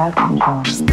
Cotton Jones.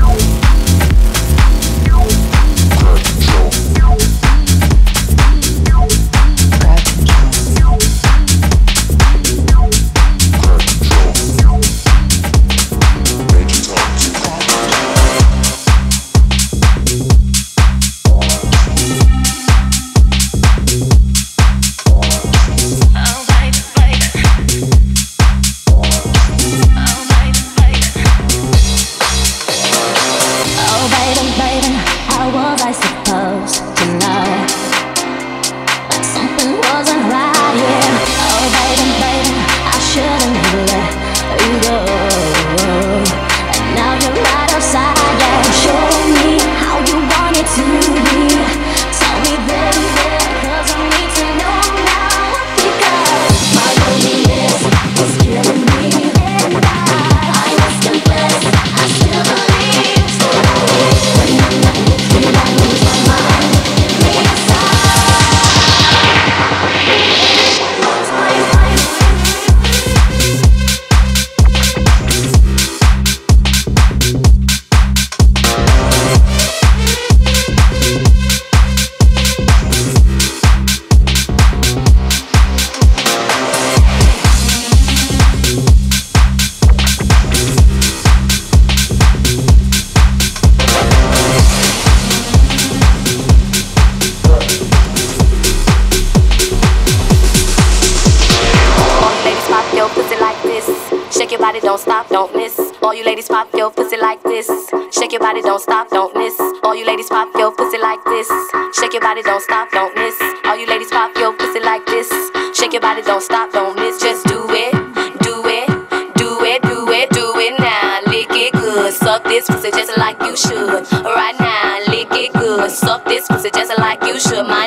this pussy just like you should. Right now, lick it good. Suck this pussy just like you should. My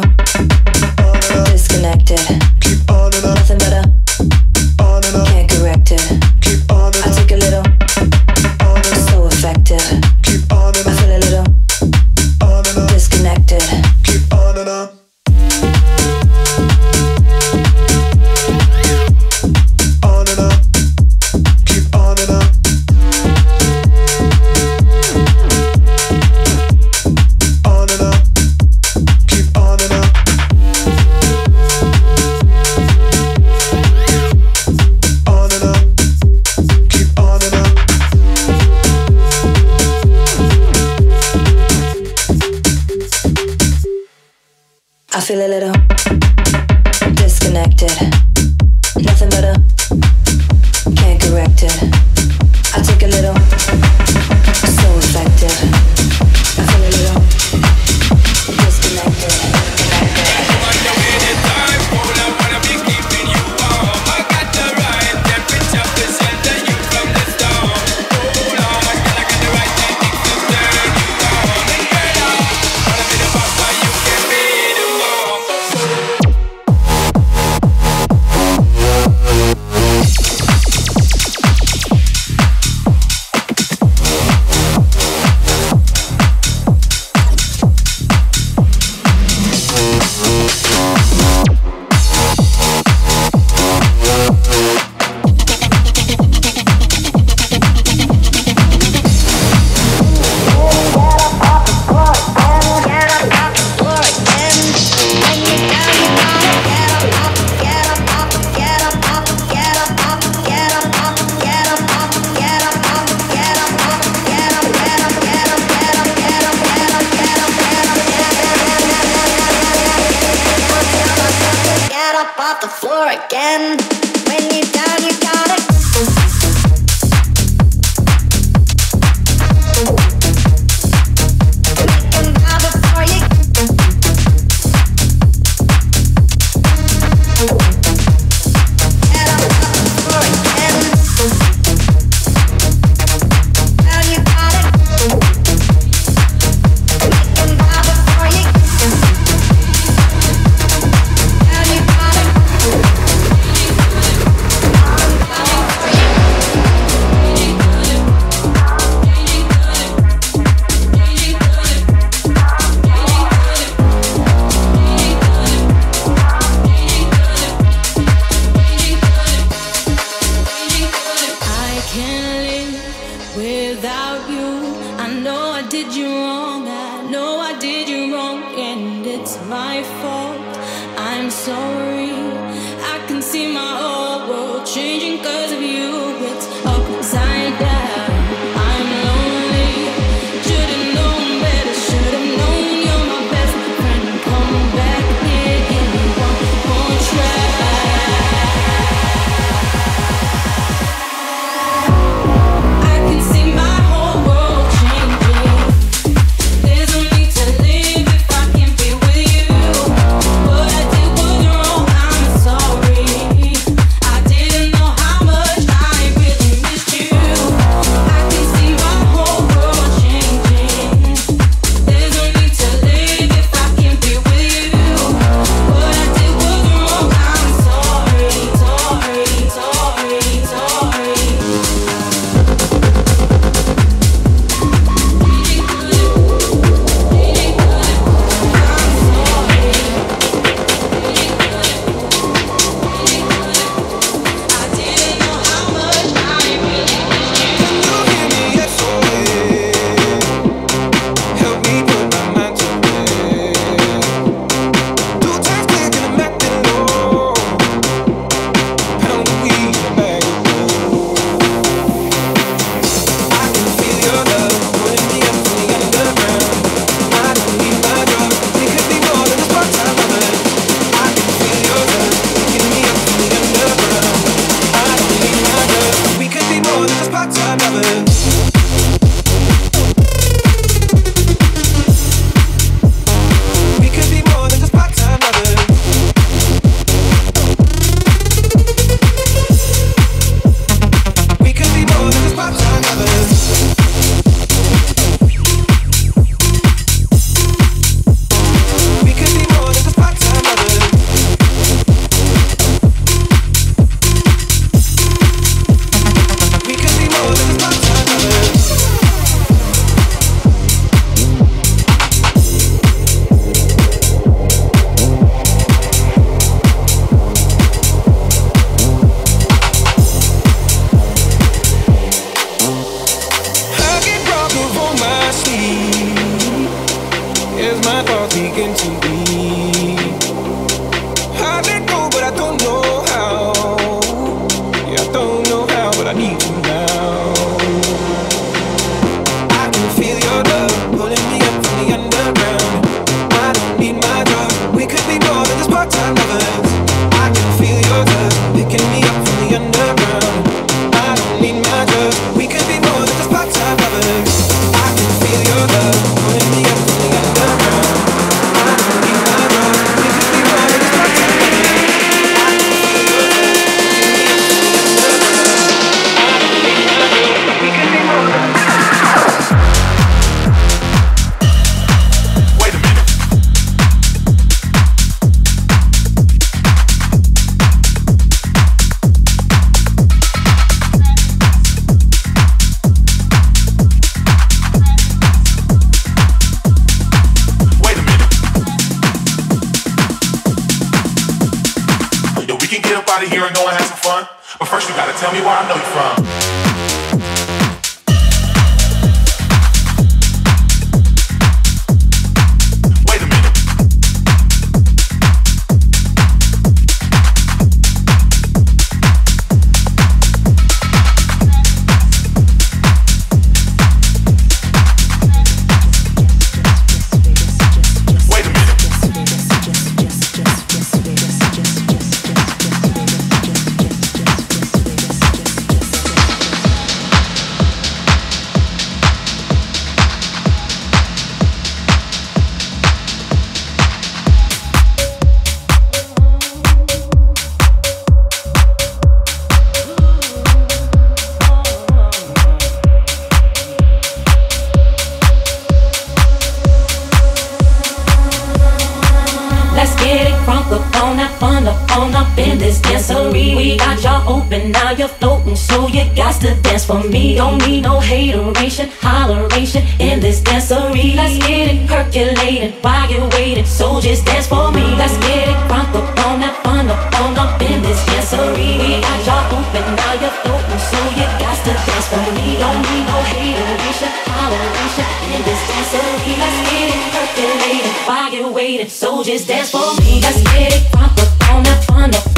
you're floating, so you got to dance for me. Don't need no hateration, holleration in this dancery. Let's get it percolated while you're waiting, so just dance for me. Let's get it rock up on that fun up on up in this dancery. We got y'all open, now you're floating, so you got to dance for me. Don't need no hateration, holleration in this dancery. Let's get it percolated while you're waiting, so just dance for me. Let's get it rock up on that fun up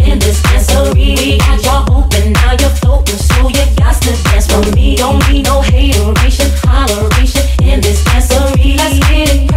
in this now you're so you got to dance for me. Don't need no hateration, holleration in this dancery. Let's get it.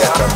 la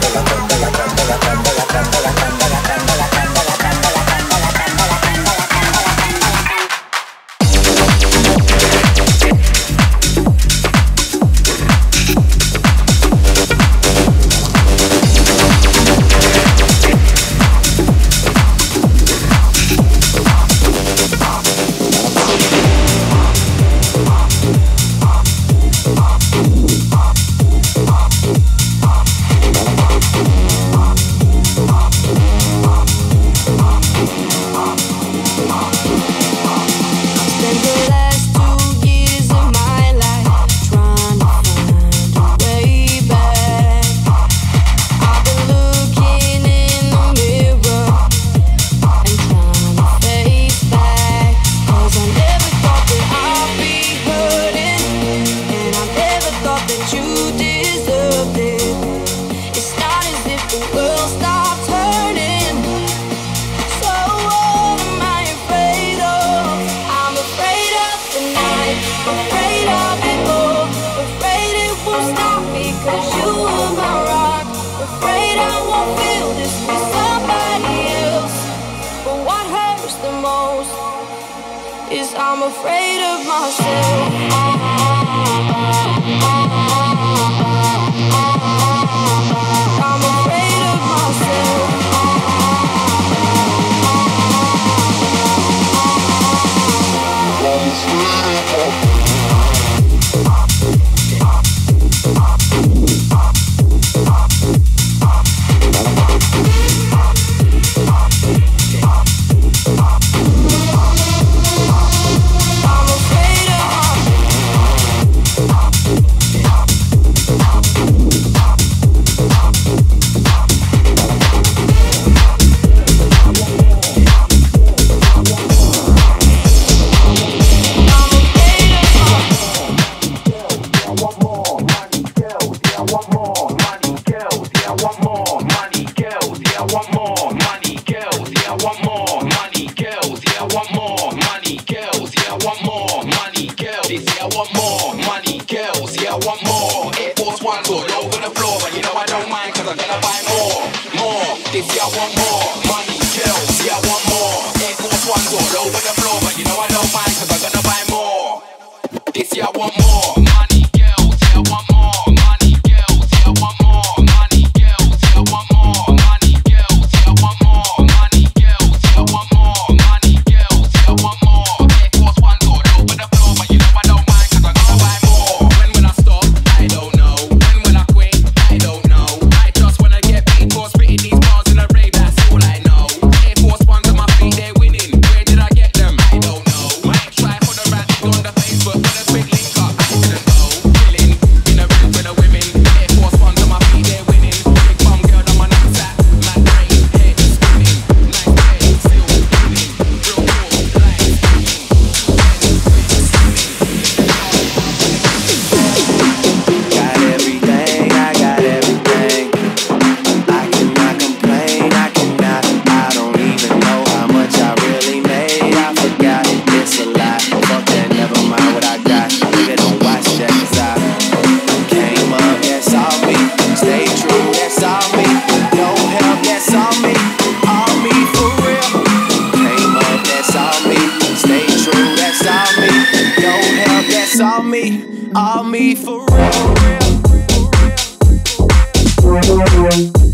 me for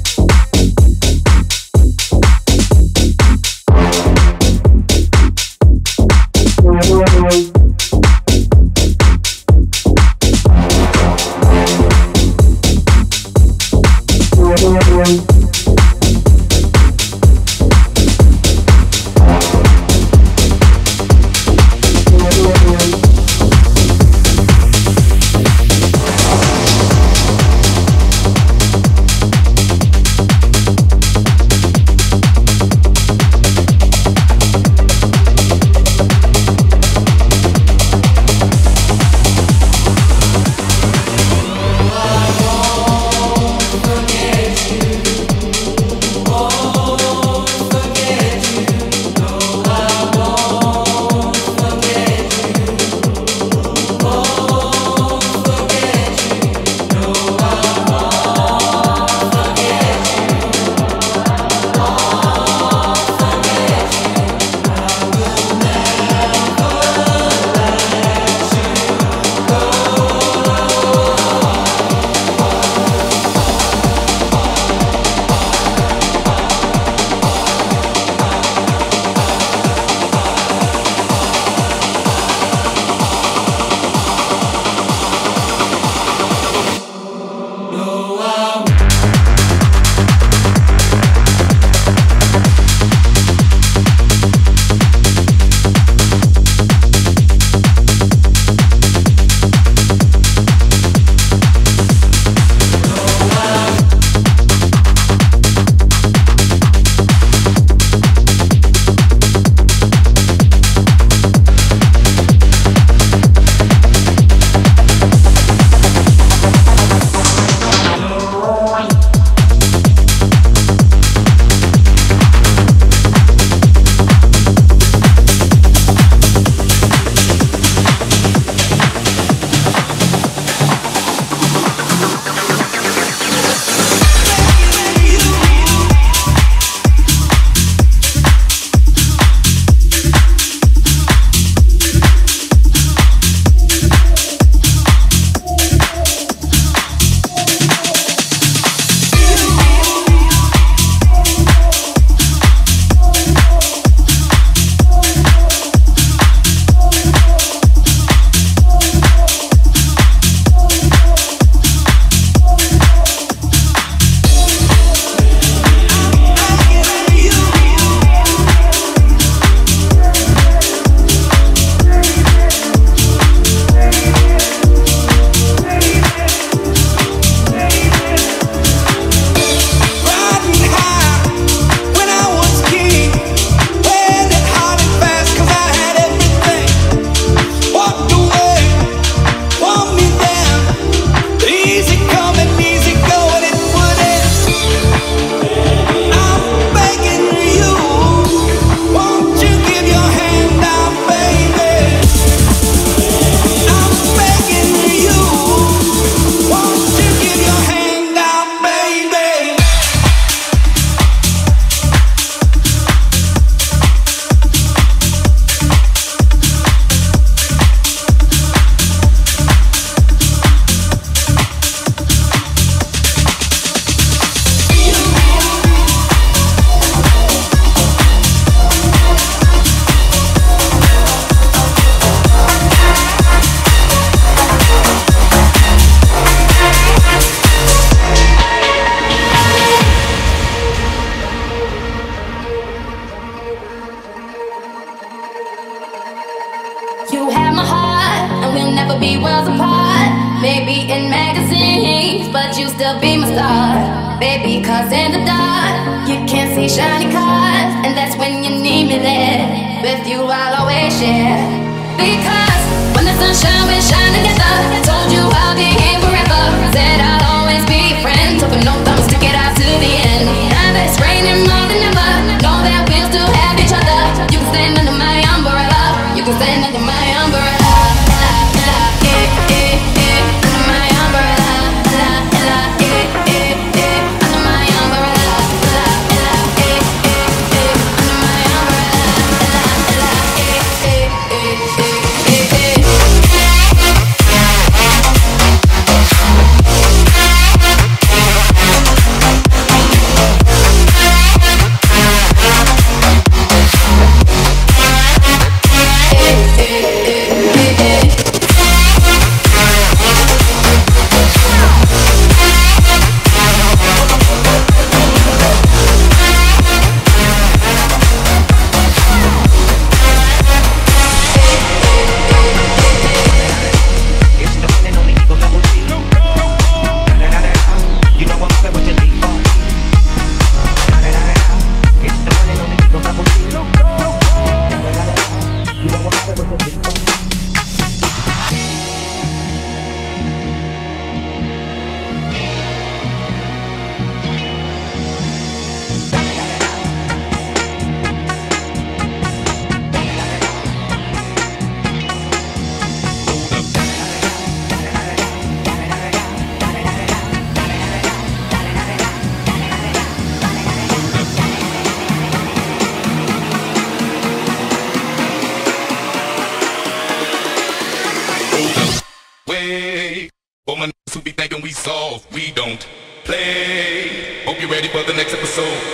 soul.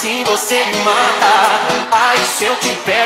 assim você me mata. Ai, se eu te pego.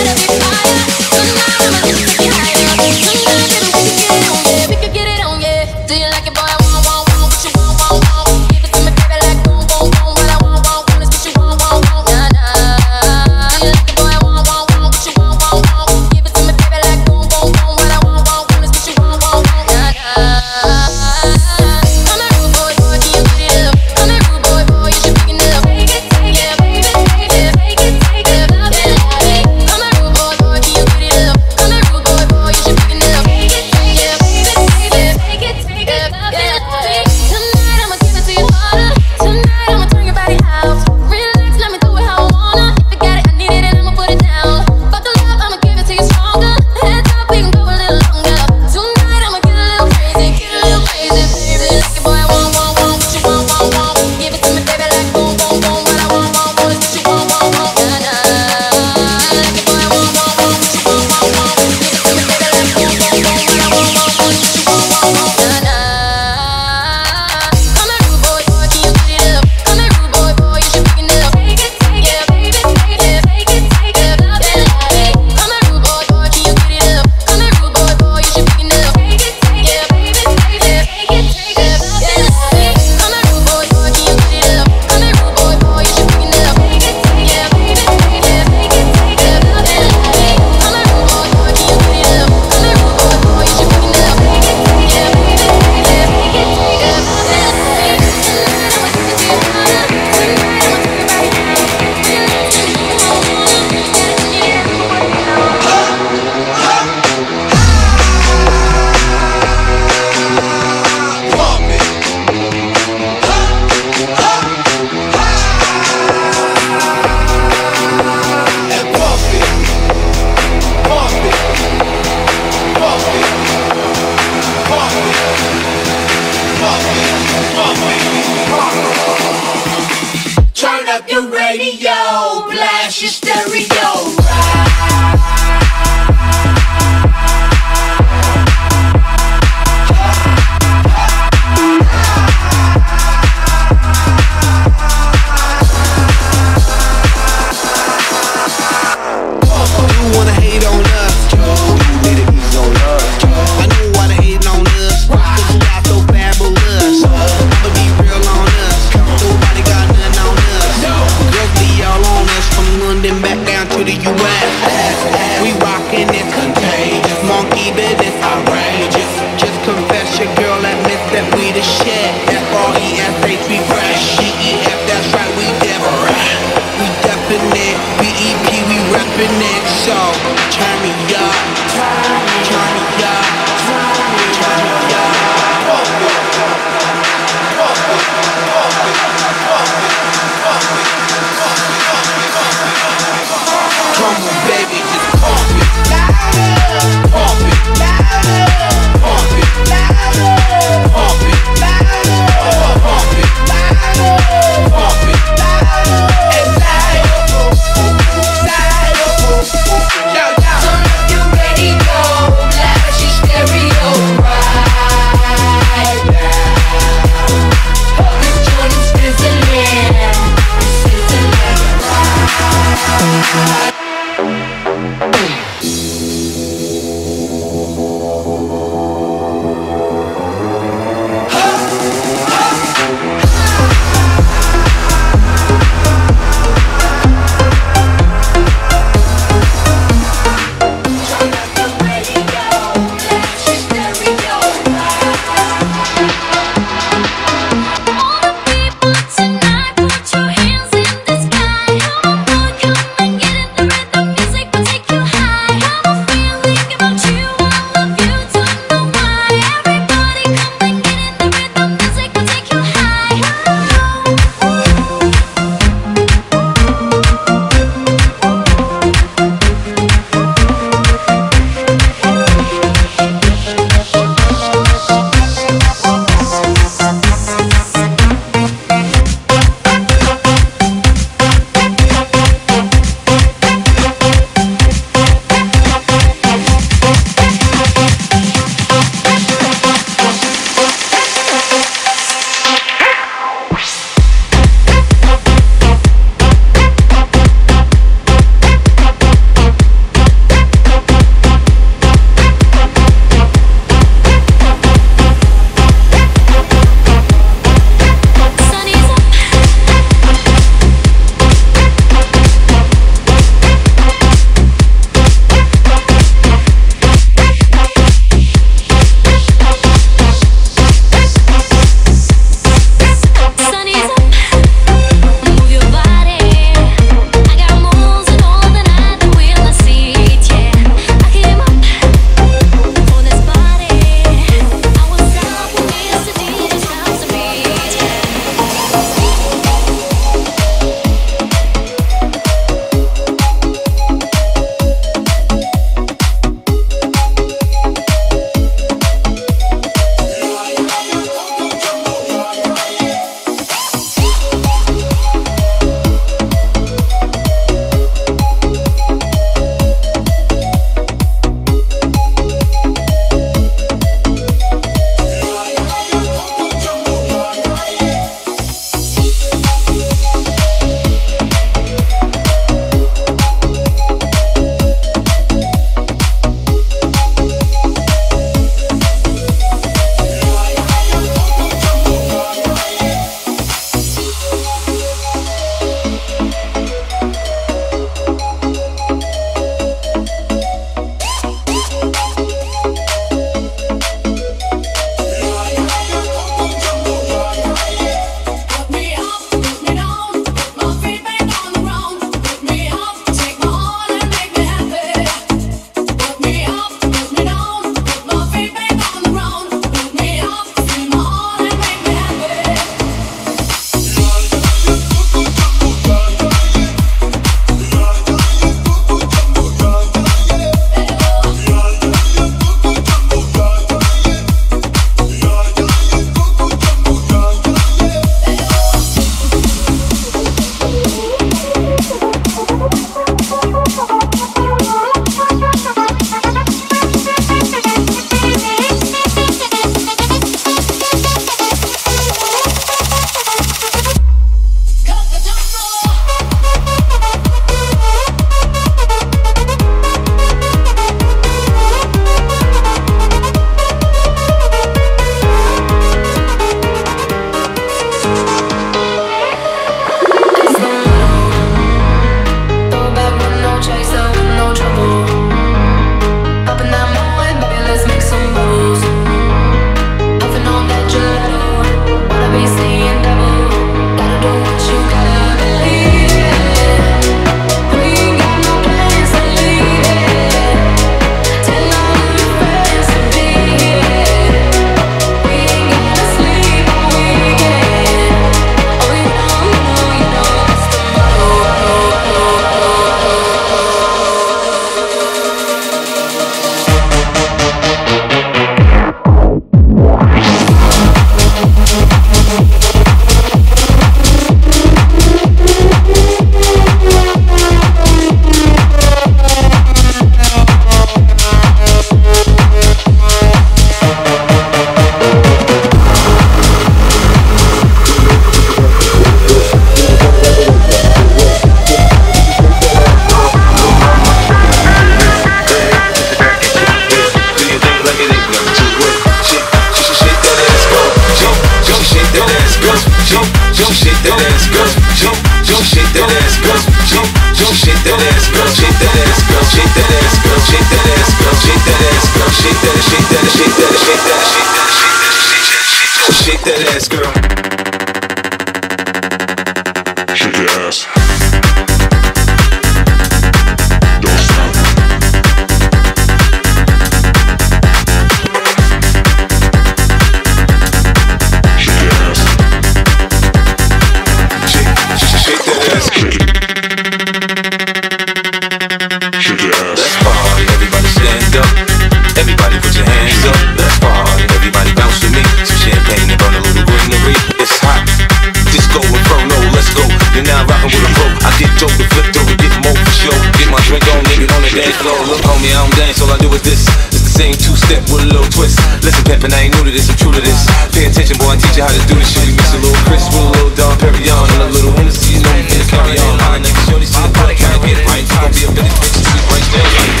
Peppin, I ain't new to this, I'm true to this. Pay attention, boy, I teach you how to do this shit. We mix a little Chris with a little Dom Perignon and a little Hennessy. You know we finna carry on. My nigga, shorty, see the club, tryna get it right. You gon' be a village bitch, sleep right there like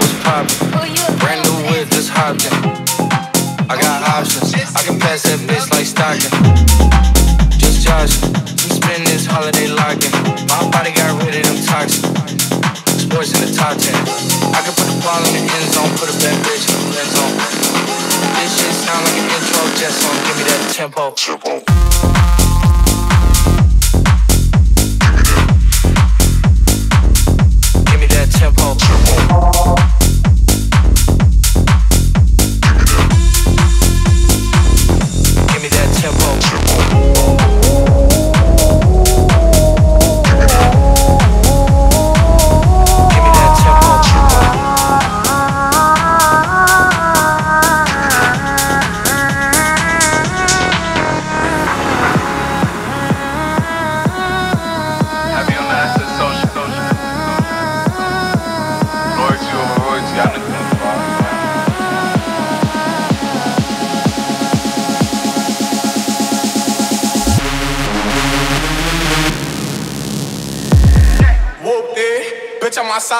What's poppin'? Brand new whip, just hopped in. I got options. I can pass that bitch like Stockton. Just joshin'. We spend this holiday locking. My body got rid of them toxins. In the top 10. I can put the ball in the end zone, put a bad bitch in the end zone. This shit sound like an intro jet song. Give me that tempo. Tempo.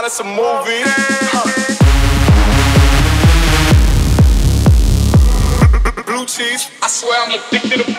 I'm of some movie. Blue cheese, I swear I'm addicted to